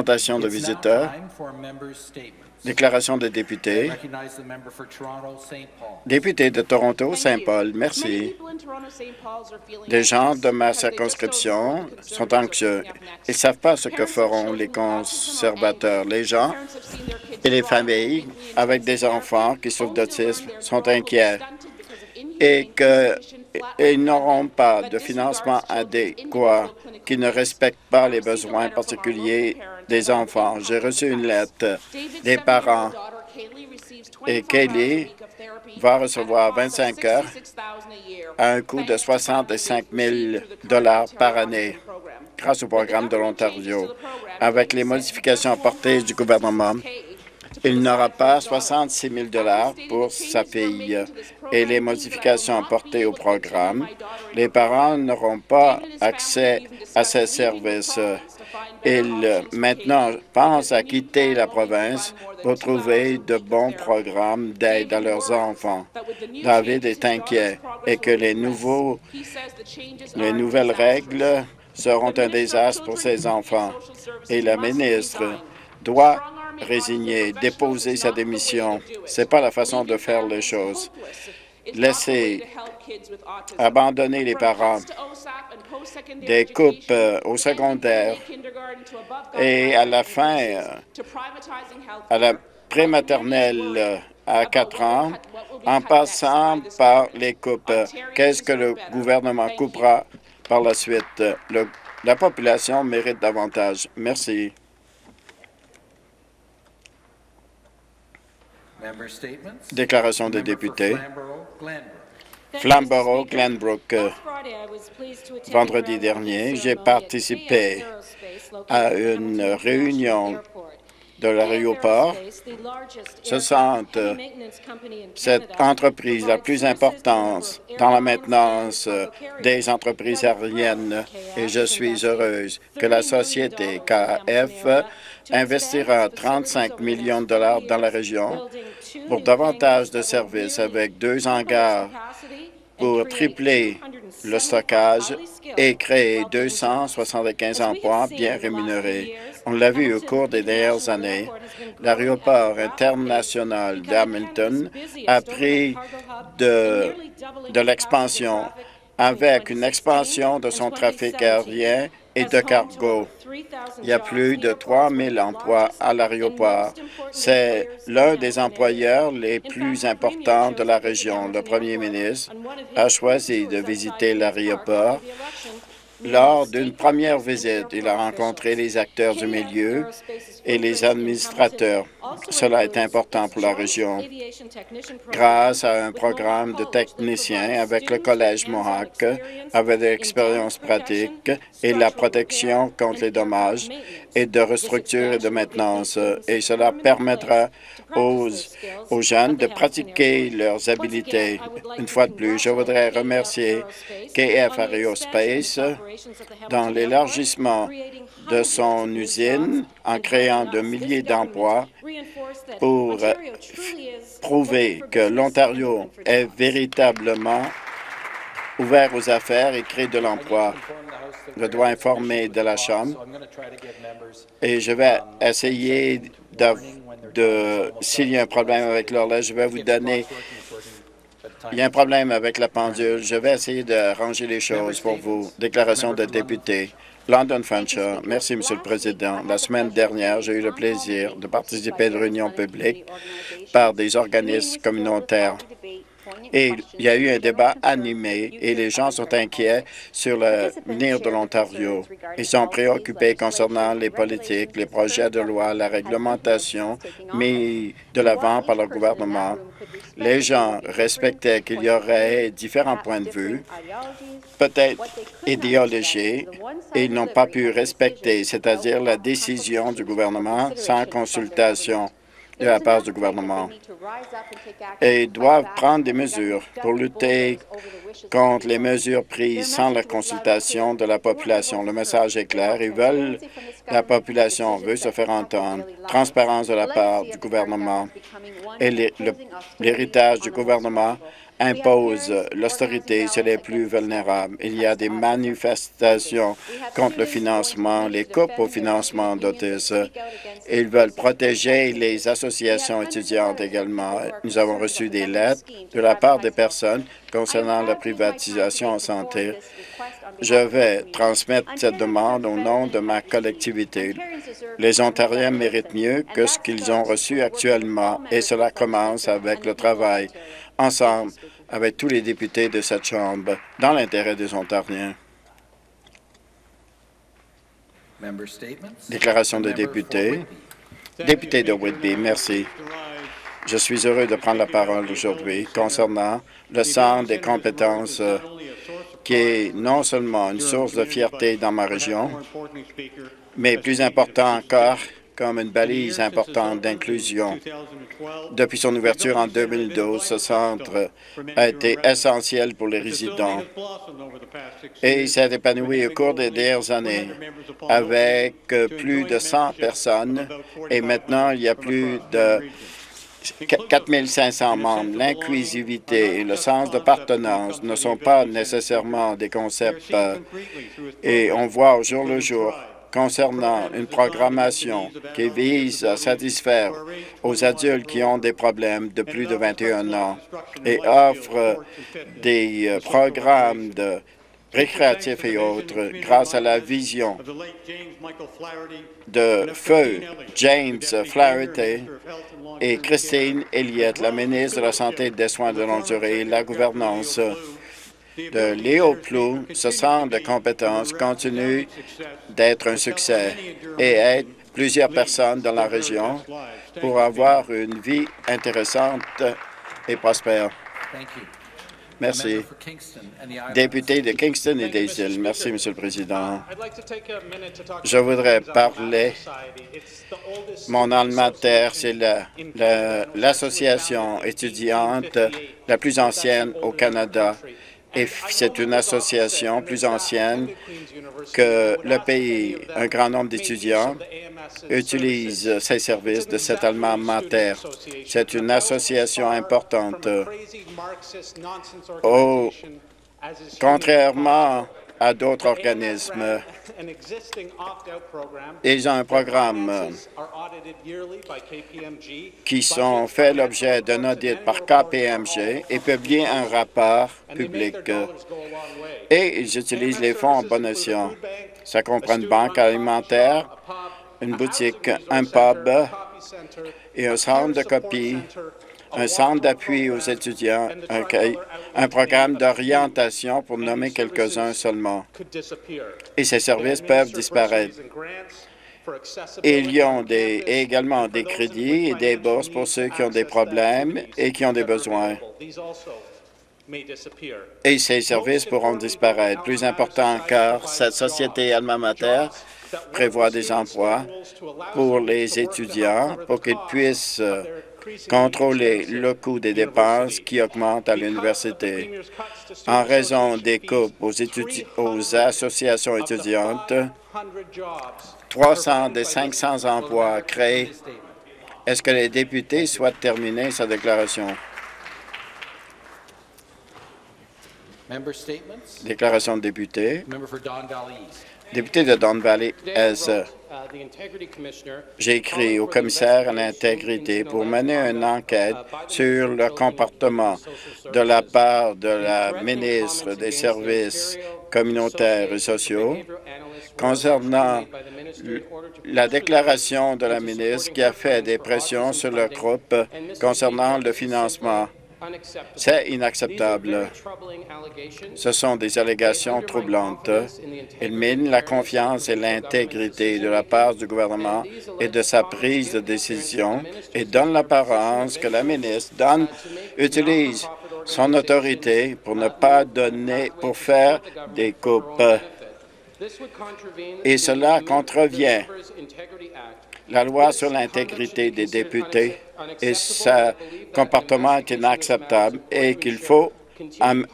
Présentation de visiteurs. Déclaration de députés. Député de Toronto-Saint-Paul, merci. Des gens de ma circonscription sont anxieux. Ils ne savent pas ce que feront les conservateurs. Les gens et les familles avec des enfants qui souffrent d'autisme sont inquiets et qu'ils n'auront pas de financement adéquat, qui ne respectent pas les besoins particuliers des enfants. J'ai reçu une lettre des parents et Kaylee va recevoir 25 heures à un coût de 65 000 par année grâce au programme de l'Ontario. Avec les modifications apportées du gouvernement, il n'aura pas 66 000 pour sa fille et les modifications apportées au programme. Les parents n'auront pas accès à ces services. Ils maintenant pensent à quitter la province pour trouver de bons programmes d'aide à leurs enfants. David est inquiet et que les, nouveaux, les nouvelles règles seront un désastre pour ses enfants. Et la ministre doit résigner, déposer sa démission. Ce n'est pas la façon de faire les choses. Laisser abandonner les parents des coupes euh, au secondaire et à la fin, à la prématernelle à 4 ans, en passant par les coupes. Qu'est-ce que le gouvernement coupera par la suite? la population mérite davantage. Merci. Déclaration des députés. Flamborough, Glenbrook. Vendredi dernier, j'ai participé à une réunion de l'aéroport. Ce sont cette entreprise la plus importante dans la maintenance des entreprises aériennes et je suis heureuse que la société KF investira 35 millions de dollars dans la région pour davantage de services avec deux hangars pour tripler le stockage et créer 275 emplois bien rémunérés. On l'a vu au cours des dernières années, l'aéroport international d'Hamilton a pris de, de l'expansion avec une expansion de son trafic aérien et de cargo. Il y a plus de 3 000 emplois à l'aéroport. C'est l'un des employeurs les plus importants de la région. Le premier ministre a choisi de visiter l'aéroport lors d'une première visite, il a rencontré les acteurs du milieu et les administrateurs. Cela est important pour la région. Grâce à un programme de techniciens avec le Collège Mohawk, avec l'expérience pratique et la protection contre les dommages et de restructure et de maintenance. Et cela permettra aux, aux jeunes de pratiquer leurs habiletés. Une fois de plus, je voudrais remercier KF Aerospace dans l'élargissement de son usine en créant de milliers d'emplois pour prouver que l'Ontario est véritablement ouvert aux affaires et crée de l'emploi. Je dois informer de la Chambre et je vais essayer de s'il y a un problème avec l'horloge, je vais vous donner il y a un problème avec la pendule. Je vais essayer de ranger les choses pour vous. Déclaration de député. London Fancher. Merci, Monsieur le Président. La semaine dernière, j'ai eu le plaisir de participer à une réunion publique par des organismes communautaires et il y a eu un débat animé et les gens sont inquiets sur l'avenir de l'Ontario. Ils sont préoccupés concernant les politiques, les projets de loi, la réglementation mis de l'avant par le gouvernement. Les gens respectaient qu'il y aurait différents points de vue, peut-être idéologiques, et ils n'ont pas pu respecter, c'est-à-dire la décision du gouvernement sans consultation de la part du gouvernement et doivent prendre des mesures pour lutter contre les mesures prises sans la consultation de la population. Le message est clair. Ils veulent, la population veut se faire entendre. Transparence de la part du gouvernement et l'héritage du gouvernement impose l'austérité sur les plus vulnérables. Il y a des manifestations contre le financement, les coupes au financement d'autisme. Ils veulent protéger les associations étudiantes également. Nous avons reçu des lettres de la part des personnes concernant la privatisation en santé. Je vais transmettre cette demande au nom de ma collectivité. Les Ontariens méritent mieux que ce qu'ils ont reçu actuellement et cela commence avec le travail ensemble avec tous les députés de cette Chambre dans l'intérêt des Ontariens. Déclaration de député. Député de Whitby, merci. Je suis heureux de prendre la parole aujourd'hui concernant le Centre des compétences euh, qui est non seulement une source de fierté dans ma région, mais plus important encore, comme une balise importante d'inclusion. Depuis son ouverture en 2012, ce centre a été essentiel pour les résidents et il s'est épanoui au cours des dernières années avec plus de 100 personnes et maintenant il y a plus de 4 500 membres. L'inclusivité et le sens de partenance ne sont pas nécessairement des concepts euh, et on voit au jour le jour concernant une programmation qui vise à satisfaire aux adultes qui ont des problèmes de plus de 21 ans et offre des euh, programmes récréatifs et autres grâce à la vision de feu James Flaherty et Christine Elliott, la ministre de la Santé et des Soins de longue durée, et la gouvernance de Léo Plou, ce centre de compétences continue d'être un succès et aide plusieurs personnes dans la région pour avoir une vie intéressante et prospère. Merci. Député de Kingston et des îles. Merci, Monsieur le Président. Je voudrais parler. Mon alma terre, c'est l'association étudiante la plus ancienne au Canada et c'est une association plus ancienne que le pays. Un grand nombre d'étudiants utilisent ces services de cet alma mater. C'est une association importante. contrairement à d'autres organismes. Ils ont un programme qui sont fait l'objet d'un audit par KPMG et publient un rapport public. Et ils utilisent les fonds en bon escient. Ça comprend une banque alimentaire, une boutique, un pub et un centre de copie un centre d'appui aux étudiants, un, programme d'orientation pour nommer quelques-uns seulement. Et ces services peuvent disparaître. Il y a des, également des crédits et des bourses pour ceux qui ont des problèmes et qui ont des besoins. Et ces services pourront disparaître. Plus important encore, cette société alma mater prévoit des emplois pour les étudiants pour qu'ils puissent contrôler le coût des dépenses qui augmentent à l'université. En raison des coupes aux, aux associations étudiantes, 300 des 500 emplois créés. Est-ce que les députés souhaitent terminer sa déclaration? Déclaration de député. Député de Don Valley j'ai écrit au commissaire à l'intégrité pour mener une enquête sur le comportement de la part de la ministre des Services communautaires et sociaux concernant la déclaration de la ministre qui a fait des pressions sur le groupe concernant le financement c'est inacceptable. Ce sont des allégations troublantes. Elles minent la confiance et l'intégrité de la part du gouvernement et de sa prise de décision et donnent l'apparence que la ministre donne, utilise son autorité pour ne pas donner, pour faire des coupes. Et cela contrevient la loi sur l'intégrité des députés et ce comportement est inacceptable et qu'il faut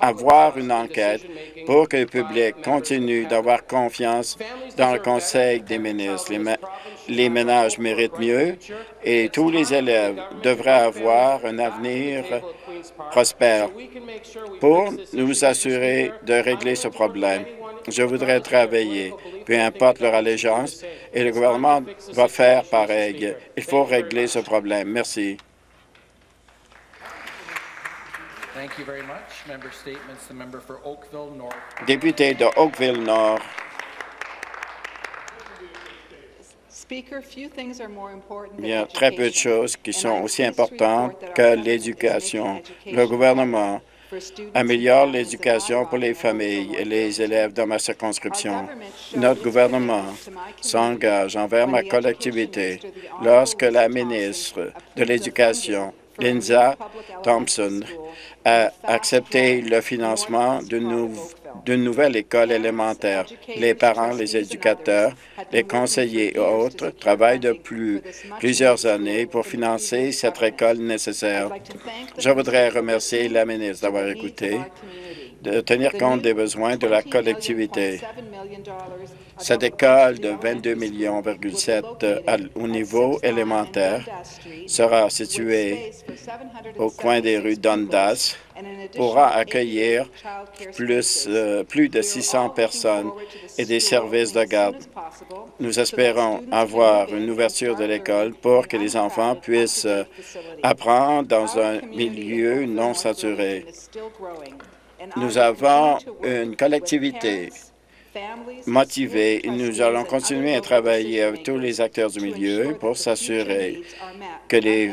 avoir une enquête pour que le public continue d'avoir confiance dans le Conseil des ministres. Les, ménages méritent mieux et tous les élèves devraient avoir un avenir prospère pour nous assurer de régler ce problème. Je voudrais travailler, peu importe leur allégeance, et le gouvernement va faire pareil. Il faut régler ce problème. Merci. Député de Oakville Il y a très peu de choses qui sont aussi importantes que l'éducation. Le gouvernement améliore l'éducation pour les familles et les élèves dans ma circonscription. Notre gouvernement s'engage envers ma collectivité lorsque la ministre de l'Éducation, Linda Thompson, a accepté le financement d'une nouvelle école élémentaire. Les parents, les éducateurs, les conseillers et autres travaillent depuis plusieurs années pour financer cette école nécessaire. Je voudrais remercier la ministre d'avoir écouté de tenir compte des besoins de la collectivité. Cette école de 22 millions au niveau élémentaire sera située au coin des rues Dundas, pourra accueillir plus, euh, plus de 600 personnes et des services de garde. Nous espérons avoir une ouverture de l'école pour que les enfants puissent euh, apprendre dans un milieu non saturé. Nous avons une collectivité motivée et nous allons continuer à travailler avec tous les acteurs du milieu pour s'assurer que les,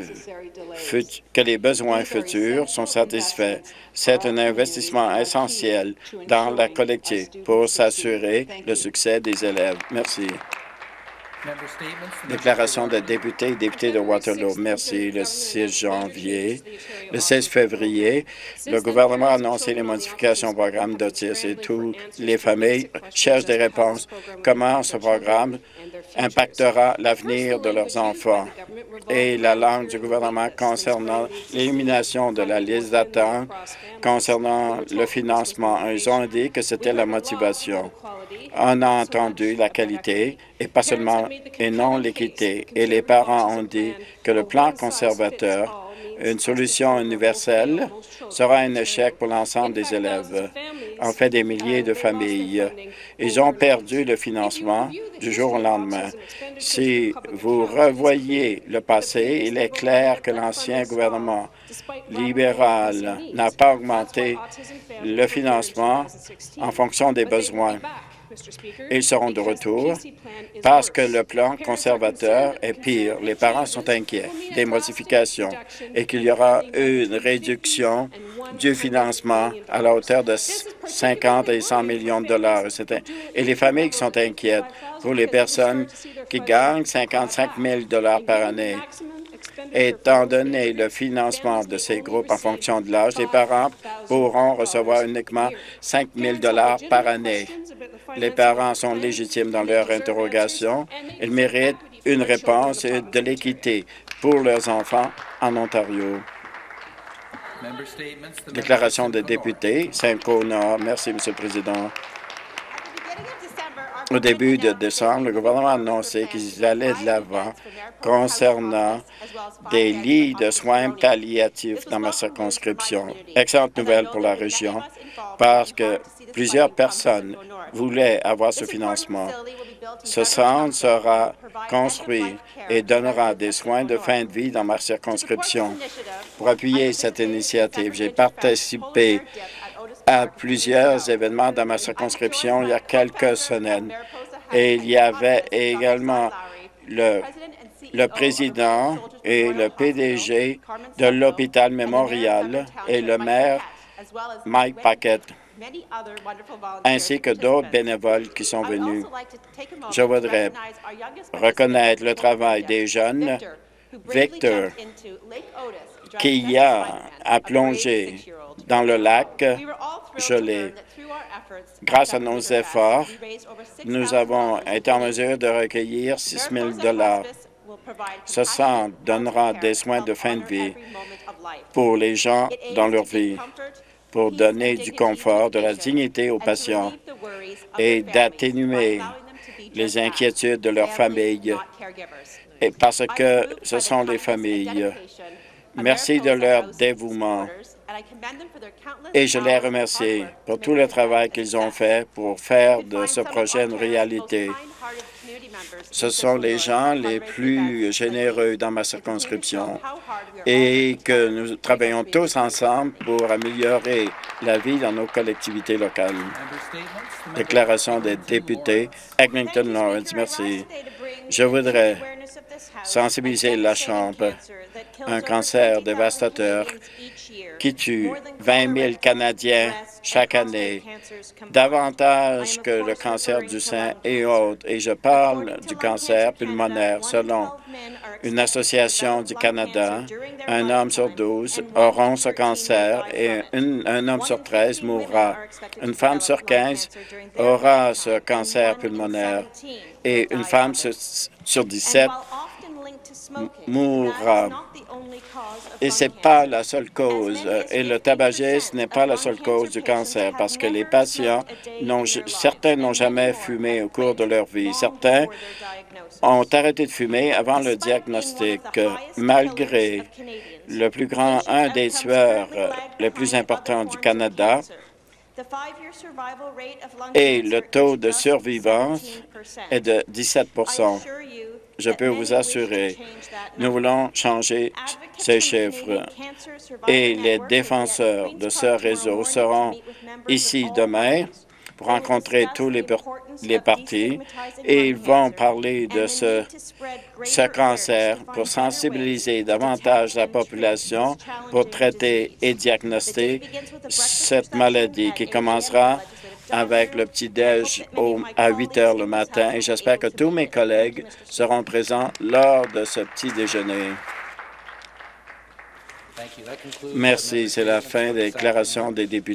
que les besoins futurs sont satisfaits. C'est un investissement essentiel dans la collectivité pour s'assurer le succès des élèves. Merci. Déclaration de députés et députés de Waterloo. Merci. Le 6 janvier, le 16 février, le gouvernement a annoncé les modifications au programme d'OTIS et toutes les familles cherchent des réponses. Comment ce programme impactera l'avenir de leurs enfants? Et la langue du gouvernement concernant l'élimination de la liste d'attente concernant le financement. Ils ont dit que c'était la motivation. On a entendu la qualité et pas seulement et non l'équité. Et les parents ont dit que le plan conservateur, une solution universelle, sera un échec pour l'ensemble des élèves. En fait, des milliers de familles. Ils ont perdu le financement du jour au lendemain. Si vous revoyez le passé, il est clair que l'ancien gouvernement libéral n'a pas augmenté le financement en fonction des besoins. Ils seront de retour parce que le plan conservateur est pire. Les parents sont inquiets des modifications et qu'il y aura une réduction du financement à la hauteur de 50 et 100 millions de dollars. Et les familles sont inquiètes pour les personnes qui gagnent 55 000 dollars par année Étant donné le financement de ces groupes en fonction de l'âge, les parents pourront recevoir uniquement 5 000 par année. Les parents sont légitimes dans leur interrogation. Ils méritent une réponse et de l'équité pour leurs enfants en Ontario. Déclaration des députés, Saint-Côme-Nord. Merci, M. le Président. Au début de décembre, le gouvernement a annoncé qu'ils allaient de l'avant concernant des lits de soins palliatifs dans ma circonscription. Excellente nouvelle pour la région parce que plusieurs personnes voulaient avoir ce financement. Ce centre sera construit et donnera des soins de fin de vie dans ma circonscription. Pour appuyer cette initiative, j'ai participé à plusieurs événements dans ma circonscription il y a quelques semaines. Et il y avait également le, le président et le PDG de l'hôpital mémorial et le maire Mike Paquette ainsi que d'autres bénévoles qui sont venus. Je voudrais reconnaître le travail des jeunes. Victor, qui a, plongé dans le lac gelé. Grâce à nos efforts, nous avons été en mesure de recueillir 6 000 Ce centre donnera des soins de fin de vie pour les gens dans leur vie, pour donner du confort, de la dignité aux patients et d'atténuer les inquiétudes de leurs familles, et parce que ce sont les familles Merci de leur dévouement et je les remercie pour tout le travail qu'ils ont fait pour faire de ce projet une réalité. Ce sont les gens les plus généreux dans ma circonscription et que nous travaillons tous ensemble pour améliorer la vie dans nos collectivités locales. Déclaration des députés. Eglinton Lawrence, merci. Je voudrais sensibiliser la Chambre. Un cancer dévastateur qui tue 20 000 Canadiens chaque année, davantage que le cancer du sein et autres. Et je parle du cancer pulmonaire. Selon une association du Canada, un homme sur 12 aura ce cancer et un homme sur 13 mourra. Une femme sur 15 aura ce cancer pulmonaire et une femme sur, sur 17 mourra. Et ce n'est pas la seule cause. Et le tabagisme n'est pas la seule cause du cancer parce que les patients, certains n'ont jamais fumé au cours de leur vie. Certains ont arrêté de fumer avant le diagnostic, malgré le plus grand, un des tueurs les plus importants du Canada, et le taux de survivance est de 17% je peux vous assurer, nous voulons changer ces chiffres. Et les défenseurs de ce réseau seront ici demain pour rencontrer tous les, les partis et ils vont parler de ce, ce cancer pour sensibiliser davantage la population pour traiter et diagnostiquer cette maladie qui commencera avec le petit-déj à 8 heures le matin et j'espère que tous mes collègues seront présents lors de ce petit déjeuner. Merci. C'est la fin des déclarations des députés.